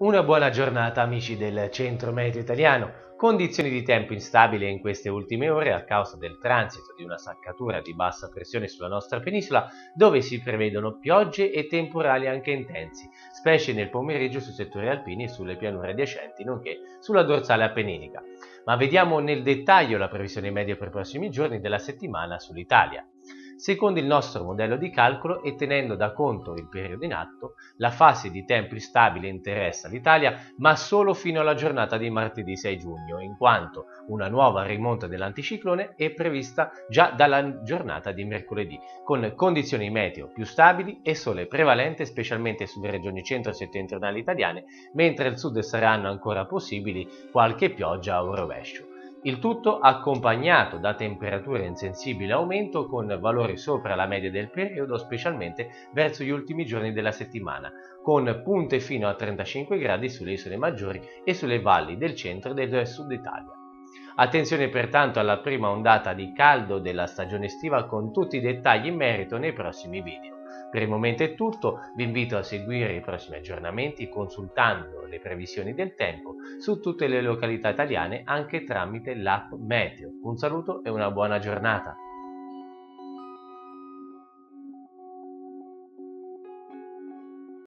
Una buona giornata amici del centro meteo italiano. Condizioni di tempo instabili in queste ultime ore a causa del transito di una saccatura di bassa pressione sulla nostra penisola dove si prevedono piogge e temporali anche intensi, specie nel pomeriggio sui settori alpini e sulle pianure adiacenti, nonché sulla dorsale appenninica. Ma vediamo nel dettaglio la previsione media per i prossimi giorni della settimana sull'Italia. Secondo il nostro modello di calcolo e tenendo da conto il periodo in atto, la fase di tempo instabile interessa l'Italia ma solo fino alla giornata di martedì 6 giugno, in quanto una nuova rimonta dell'anticiclone è prevista già dalla giornata di mercoledì, con condizioni meteo più stabili e sole prevalente specialmente sulle regioni centro-settentrionali italiane, mentre al sud saranno ancora possibili qualche pioggia o rovescio. Il tutto accompagnato da temperature in sensibile aumento con valori sopra la media del periodo, specialmente verso gli ultimi giorni della settimana, con punte fino a 35 gradi sulle isole maggiori e sulle valli del centro e del sud Italia. Attenzione pertanto alla prima ondata di caldo della stagione estiva con tutti i dettagli in merito nei prossimi video. Per il momento è tutto, vi invito a seguire i prossimi aggiornamenti consultando le previsioni del tempo su tutte le località italiane anche tramite l'app Meteo. Un saluto e una buona giornata!